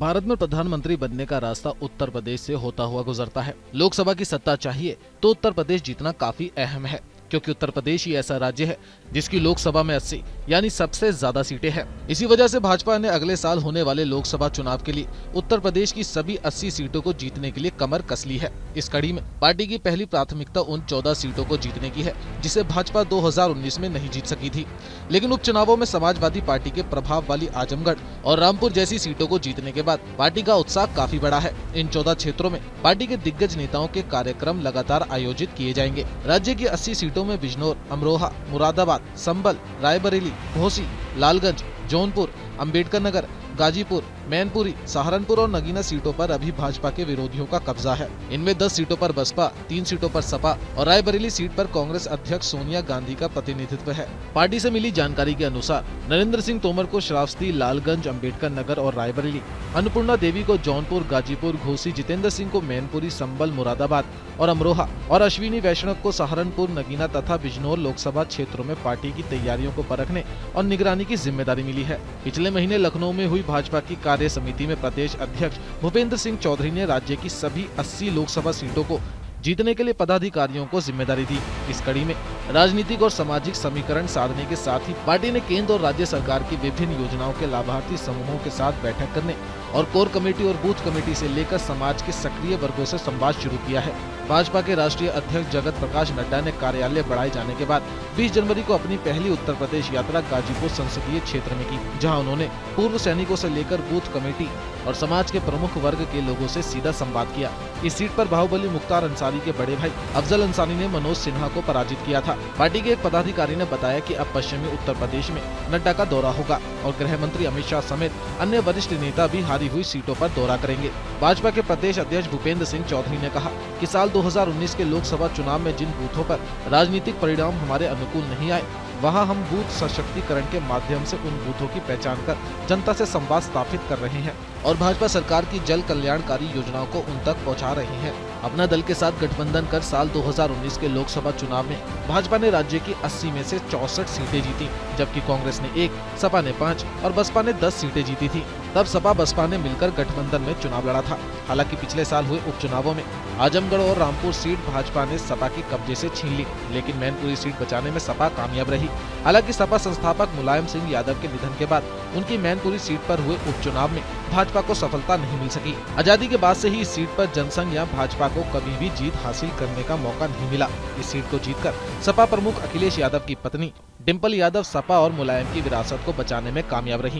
भारत में प्रधानमंत्री बनने का रास्ता उत्तर प्रदेश से होता हुआ गुजरता है। लोकसभा की सत्ता चाहिए तो उत्तर प्रदेश जीतना काफ़ी अहम है। क्योंकि उत्तर प्रदेश ही ऐसा राज्य है जिसकी लोकसभा में 80 यानी सबसे ज़्यादा सीटें हैं। इसी वजह से भाजपा ने अगले साल होने वाले लोकसभा चुनाव के लिए उत्तर प्रदेश की सभी 80 सीटों को जीतने के लिए कमर कस ली है। इस कड़ी में पार्टी की पहली प्राथमिकता उन 14 सीटों को जीतने की है, जिसे भाजपा 2019 में नहीं जीत सकी थी। लेकिन उपचुनावों में समाजवादी पार्टी के प्रभाव वाली आजमगढ़ और रामपुर जैसी सीटों को जीतने के बाद पार्टी का उत्साह काफ़ी बड़ा है। इन चौदह क्षेत्रों में पार्टी के दिग्गज नेताओं के कार्यक्रम लगातार आयोजित किए जाएँगे। राज्य की अस्सी सीटों में बिजनौर अमरोहा मुरादाबाद संबल रायबरेली घोसी लालगंज जौनपुर अंबेडकर नगर गाजीपुर मैनपुरी, सहारनपुर और नगीना सीटों पर अभी भाजपा के विरोधियों का कब्जा है। इनमें 10 सीटों पर बसपा, तीन सीटों पर सपा और रायबरेली सीट पर कांग्रेस अध्यक्ष सोनिया गांधी का प्रतिनिधित्व है। पार्टी से मिली जानकारी के अनुसार, नरेंद्र सिंह तोमर को श्रावस्ती, लालगंज अंबेडकर नगर और रायबरेली, अन्नपूर्णा देवी को जौनपुर, गाजीपुर, घोसी, जितेंद्र सिंह को मैनपुरी, संबल, मुरादाबाद और अमरोहा और अश्विनी वैष्णव को सहारनपुर, नगीना तथा बिजनौर लोकसभा क्षेत्रों में पार्टी की तैयारियों को परखने और निगरानी की ज़िम्मेदारी मिली है। पिछले महीने लखनऊ में हुई भाजपा की कार्य समिति में प्रदेश अध्यक्ष भूपेंद्र सिंह चौधरी ने राज्य की सभी 80 लोकसभा सीटों को जीतने के लिए पदाधिकारियों को ज़िम्मेदारी दी। इस कड़ी में राजनीतिक और सामाजिक समीकरण साधने के साथ ही पार्टी ने केंद्र और राज्य सरकार की विभिन्न योजनाओं के लाभार्थी समूहों के साथ बैठक करने और कोर कमेटी और बूथ कमेटी से लेकर समाज के सक्रिय वर्गों से संवाद शुरू किया है। भाजपा के राष्ट्रीय अध्यक्ष जगत प्रकाश नड्डा ने कार्यालय बढ़ाए जाने के बाद 20 जनवरी को अपनी पहली उत्तर प्रदेश यात्रा गाजीपुर संसदीय क्षेत्र में की, जहाँ उन्होंने पूर्व सैनिकों से लेकर बूथ कमेटी और समाज के प्रमुख वर्ग के लोगों से सीधा संवाद किया। इस सीट पर बाहुबली मुख्तार अंसारी के बड़े भाई अफजल अंसारी ने मनोज सिन्हा को पराजित किया था। पार्टी के एक पदाधिकारी ने बताया कि अब पश्चिमी उत्तर प्रदेश में नड्डा का दौरा होगा और गृह मंत्री अमित शाह समेत अन्य वरिष्ठ नेता भी हारी हुई सीटों पर दौरा करेंगे। भाजपा के प्रदेश अध्यक्ष भूपेंद्र सिंह चौधरी ने कहा कि साल 2019 के लोकसभा चुनाव में जिन बूथों पर राजनीतिक परिणाम हमारे अनुकूल नहीं आए, वहाँ हम बूथ सशक्तिकरण के माध्यम से उन बूथों की पहचान कर जनता से संवाद स्थापित कर रहे हैं। और भाजपा सरकार की जल कल्याणकारी योजनाओं को उन तक पहुँचा रहे हैं। अपना दल के साथ गठबंधन कर साल 2019 के लोकसभा चुनाव में भाजपा ने राज्य की 80 में से चौसठ सीटें जीती, जबकि कांग्रेस ने एक, सपा ने पाँच और बसपा ने दस सीटें जीती थी। तब सपा, बसपा ने मिलकर गठबंधन में चुनाव लड़ा था। हालाँकि पिछले साल हुए उपचुनावों में आजमगढ़ और रामपुर सीट भाजपा ने सपा के कब्जे से छीन ली, लेकिन मैनपुरी सीट बचाने में सपा कामयाब रही। हालाँकि सपा संस्थापक मुलायम सिंह यादव के निधन के बाद उनकी मैनपुरी सीट पर हुए उपचुनाव में भाजपा को सफलता नहीं मिल सकी। आज़ादी के बाद से ही इस सीट पर जनसंघ या भाजपा को कभी भी जीत हासिल करने का मौका नहीं मिला। इस सीट को जीतकर सपा प्रमुख अखिलेश यादव की पत्नी डिम्पल यादव सपा और मुलायम की विरासत को बचाने में कामयाब रही।